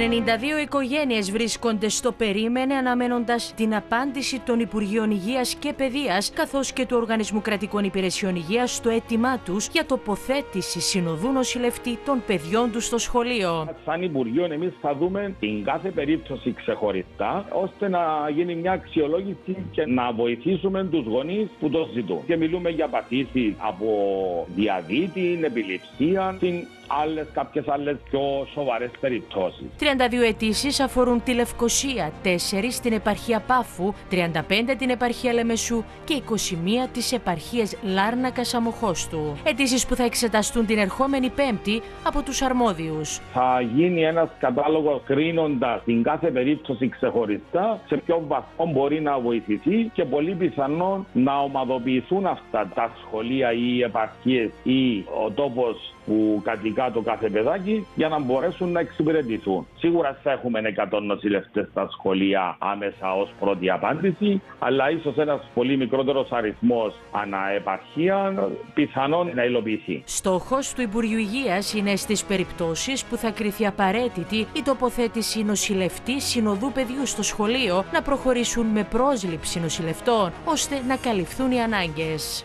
92 οικογένειες βρίσκονται στο περίμενε αναμένοντας την απάντηση των Υπουργείων Υγείας και Παιδείας καθώς και του Οργανισμού Κρατικών Υπηρεσιών Υγείας στο αίτημά τους για τοποθέτηση συνοδού νοσηλευτή των παιδιών τους στο σχολείο. Σαν Υπουργείο, εμείς θα δούμε την κάθε περίπτωση ξεχωριστά, ώστε να γίνει μια αξιολόγηση και να βοηθήσουμε τους γονείς που το ζητούν. Και μιλούμε για παθήσεις από διαβήτη, επιληψία, την άλλες, κάποιες άλλες πιο σοβαρές περιπτώσεις. 32 αιτήσεις αφορούν τη Λευκοσία, 4 στην επαρχία Πάφου, 35 την επαρχία Λεμεσού και 21 τις επαρχίες Λάρνακας Αμοχώστου. Αιτήσεις που θα εξεταστούν την ερχόμενη Πέμπτη από τους αρμόδιους. Θα γίνει ένας κατάλογος κρίνοντας την κάθε περίπτωση ξεχωριστά σε ποιο βαθμό μπορεί να βοηθηθεί και πολύ πιθανόν να ομαδοποιηθούν αυτά τα σχολεία ή οι επαρχίες ή ο τόπος που κατοικά το κάθε παιδάκι για να μπορέσουν να εξυπηρετηθούν. Σίγουρα θα έχουμε 100 νοσηλευτές στα σχολεία άμεσα ως πρώτη απάντηση, αλλά ίσως ένας πολύ μικρότερος αριθμός ανά επαρχία πιθανόν να υλοποιηθεί. Στόχος του Υπουργείου Υγείας είναι στις περιπτώσεις που θα κριθεί απαραίτητη η τοποθέτηση νοσηλευτής συνοδού παιδιού στο σχολείο να προχωρήσουν με πρόσληψη νοσηλευτών ώστε να καλυφθούν οι ανάγκες.